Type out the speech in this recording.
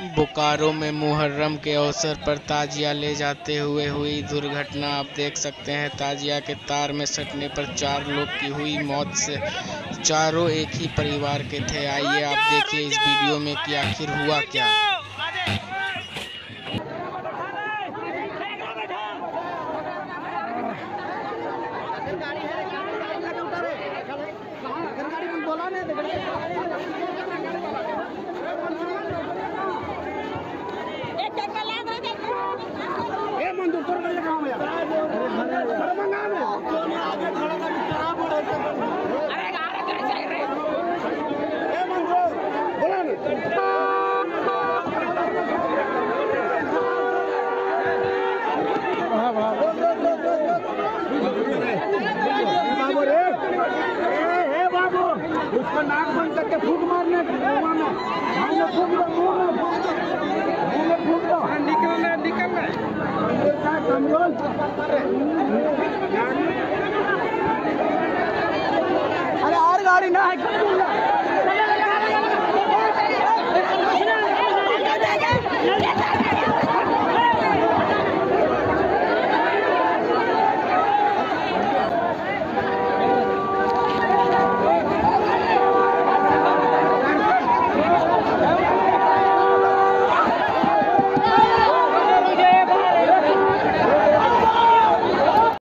बोकारो में मुहर्रम के अवसर पर ताजिया ले जाते हुए हुई दुर्घटना आप देख सकते हैं ताजिया के तार में सटने पर चार लोग की हुई मौत से चारों एक ही परिवार के थे आइए आप देखिए इस वीडियो में कि आखिर हुआ क्या बोला उसका नाक बंद करके फूक मारने मारने। हमने फूक दो मुँह में मुँह में फूक दो। निकल रहे निकल रहा। कमज़ोर अरे और गाड़ी ना है?